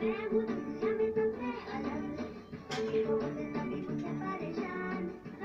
There will